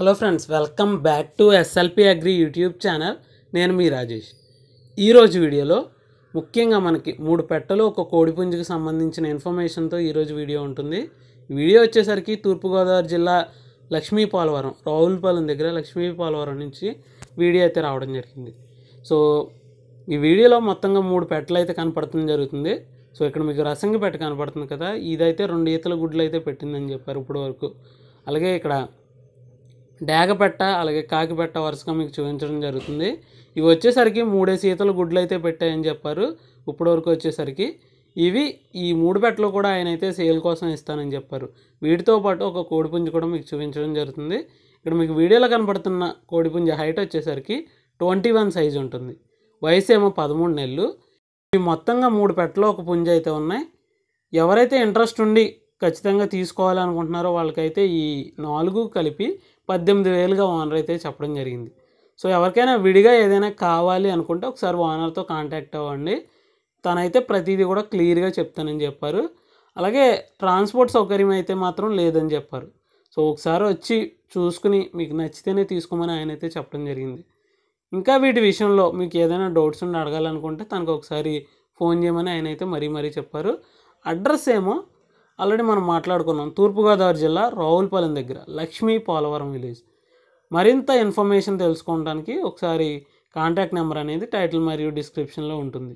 Hello friends welcome back to SLP agri YouTube channel. నేను మీ రాజేష్. ఈరోజు వీడియోలో ముఖ్యంగా మనకి మూడు పెట్టలు ఒక కోడిపుంజుకి సంబంధించిన ఇన్ఫర్మేషన్తో ఈరోజు వీడియో ఉంటుంది. వీడియో వచ్చేసరికి తూర్పుగోదావరి జిల్లా లక్ష్మీ పోలవరం రావులపాలెం దగ్గర లక్ష్మీ పోలవరం నుంచి వీడియో అయితే రావడం జరిగింది. సో ఈ వీడియోలో మొత్తంగా మూడు పెట్టలు అయితే కనపడటం జరుగుతుంది. సో ఇక్కడ మీకు రసంగి పెట్ట కనపడుతుంది కదా ఇదైతే రెండు ఈతల గుడ్లు అయితే పెట్టిందని చెప్పారు ఇప్పటి వరకు అలాగే ఇక్కడ డేగపెట్ట అలాగే కాకిపెట్ట వరుసగా మీకు చూపించడం జరుగుతుంది. ఇవి వచ్చేసరికి మూడే ఈతల గుడ్లు అయితే పెట్టాయని చెప్పారు. ఇప్పటి వరకు వచ్చేసరికి ఇవి ఈ మూడు పెట్టలు కూడా ఆయన అయితే సేల్ కోసం ఇస్తానని చెప్పారు. వీటితో పాటు ఒక కోడిపుంజు కూడా మీకు చూపించడం జరుగుతుంది. ఇక్కడ మీకు వీడియోలో కనపడుతున్న కోడిపుంజ హైట్ వచ్చేసరికి ట్వంటీ వన్ సైజ్ ఉంటుంది. వయసు ఏమో పదమూడు నెలలు. ఇవి మొత్తంగా మూడు పెట్టలు ఒక పుంజ అయితే ఉన్నాయి. ఎవరైతే ఇంట్రెస్ట్ ఉండి ఖచ్చితంగా తీసుకోవాలనుకుంటున్నారో వాళ్ళకైతే ఈ నాలుగు కలిపి పద్దెనిమిది వేలుగా ఓనర్ అయితే చెప్పడం జరిగింది. సో ఎవరికైనా విడిగా ఏదైనా కావాలి అనుకుంటే ఒకసారి ఓనర్తో కాంటాక్ట్ అవ్వండి. తనైతే ప్రతిదీ కూడా క్లియర్గా చెప్తానని చెప్పారు. అలాగే ట్రాన్స్పోర్ట్ సౌకర్యం అయితే మాత్రం లేదని చెప్పారు. సో ఒకసారి వచ్చి చూసుకుని మీకు నచ్చితేనే తీసుకోమని ఆయన అయితే చెప్పడం జరిగింది. ఇంకా వీటి విషయంలో మీకు ఏదైనా డౌట్స్ ఉండి అడగాలనుకుంటే తనకు ఒకసారి ఫోన్ చేయమని ఆయన అయితే మరీ మరీ చెప్పారు. అడ్రస్ ఏమో ఆల్రెడీ మనం మాట్లాడుకున్నాం. తూర్పుగోదావరి జిల్లా రావులపాలెం దగ్గర లక్ష్మీ పోలవరం విలేజ్. మరింత ఇన్ఫర్మేషన్ తెలుసుకోవడానికి ఒకసారి కాంటాక్ట్ నెంబర్ అనేది టైటిల్ మరియు డిస్క్రిప్షన్లో ఉంటుంది.